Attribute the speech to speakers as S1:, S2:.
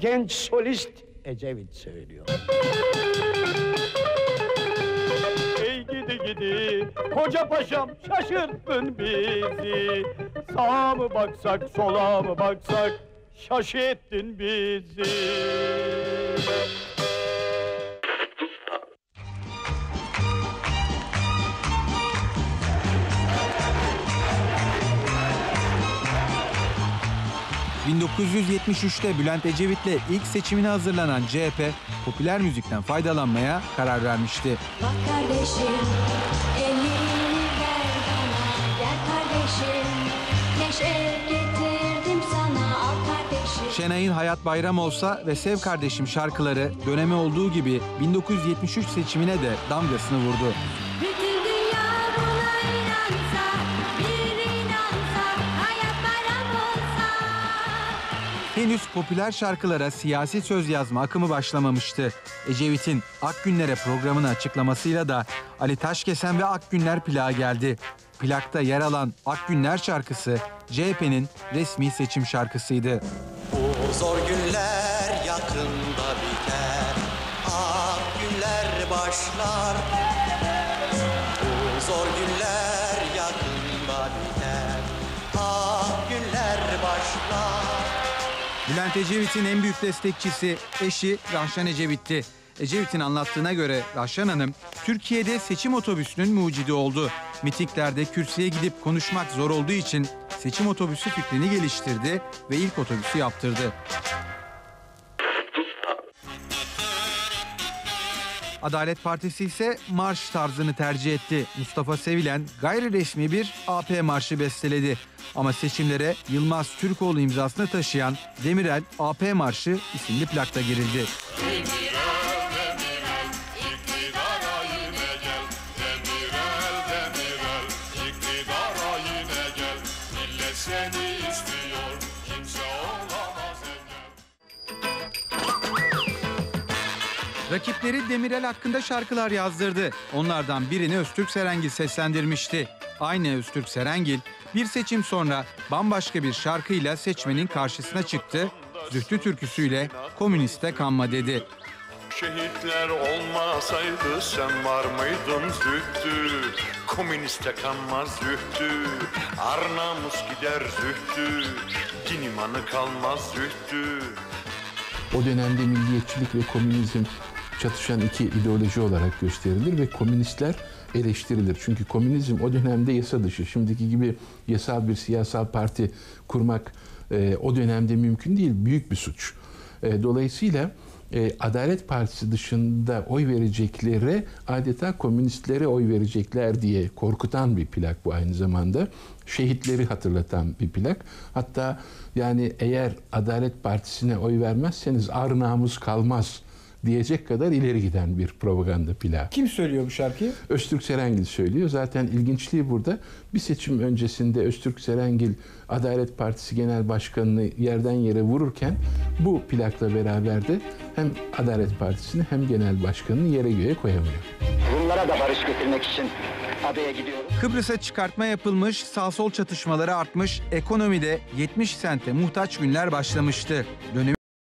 S1: Genç solist Ecevit söylüyor. Ey gidi gidi, koca paşam şaşırttın bizi. Sağa mı baksak, sola mı baksak, şaşırttın bizi.
S2: 1973'te Bülent Ecevit'le ilk seçimine hazırlanan CHP, popüler müzikten faydalanmaya karar vermişti.
S3: Bak kardeşim, ellerini ver bana. Gel kardeşim, neşe getirdim sana. Al kardeşim.
S2: Şenay'ın Hayat Bayram olsa ve Sev Kardeşim şarkıları dönemi olduğu gibi 1973 seçimine de damgasını vurdu.
S3: Bütün
S2: Henüz popüler şarkılara siyasi söz yazma akımı başlamamıştı. Ecevit'in Ak Günler'e programını açıklamasıyla da Ali Taşkesen ve Ak Günler plağı geldi. Plakta yer alan Ak Günler şarkısı CHP'nin resmi seçim şarkısıydı.
S4: Bu zor günler yakında biter Ah günler başlar Bu zor günler yakında biter
S2: Bülent Ecevit'in en büyük destekçisi eşi Rahşan Ecevit'ti. Ecevit'in anlattığına göre Rahşan Hanım Türkiye'de seçim otobüsünün mucidi oldu. Mitinglerde kürsüye gidip konuşmak zor olduğu için seçim otobüsü fikrini geliştirdi ve ilk otobüsü yaptırdı. Adalet Partisi ise marş tarzını tercih etti. Mustafa Sevilen gayri resmi bir AP marşı besteledi. Ama seçimlere Yılmaz Türkoğlu imzasını taşıyan Demirel AP Marşı isimli plakta girildi.
S5: İktidara
S2: Rakipleri Demirel hakkında şarkılar yazdırdı. Onlardan birini Öztürk Serengil seslendirmişti. Aynı Öztürk Serengil bir seçim sonra bambaşka bir şarkıyla seçmenin karşısına çıktı. Zühtü türküsüyle komüniste kanma dedi.
S5: Şehitler olmasaydı sen var mıydın zühtü Komüniste kanmaz zühtü Ar namus gider zühtü Din imanı kalmaz zühtü
S6: O dönemde milliyetçilik ve komünizm çatışan iki ideoloji olarak gösterilir ve komünistler eleştirilir. Çünkü komünizm o dönemde yasa dışı. Şimdiki gibi yasal bir siyasal parti kurmak e, o dönemde mümkün değil. Büyük bir suç. E, dolayısıyla e, Adalet Partisi dışında oy vereceklere adeta komünistlere oy verecekler diye korkutan bir plak bu aynı zamanda. Şehitleri hatırlatan bir plak. Hatta yani eğer Adalet Partisi'ne oy vermezseniz ar namus kalmaz diyecek kadar ileri giden bir propaganda plağı.
S2: Kim söylüyor bu şarkıyı?
S6: Öztürk Serengil söylüyor. Zaten ilginçliği burada bir seçim öncesinde Öztürk Serengil Adalet Partisi Genel Başkanı'nı yerden yere vururken bu plakla beraber de hem Adalet Partisi'ni hem Genel Başkanı'nı yere göğe koyamıyor.
S7: Rumlara da barış getirmek için adaya gidiyorum.
S2: Kıbrıs'a çıkartma yapılmış, sağ sol çatışmaları artmış, ekonomide 70 sente muhtaç günler başlamıştı. Dönemin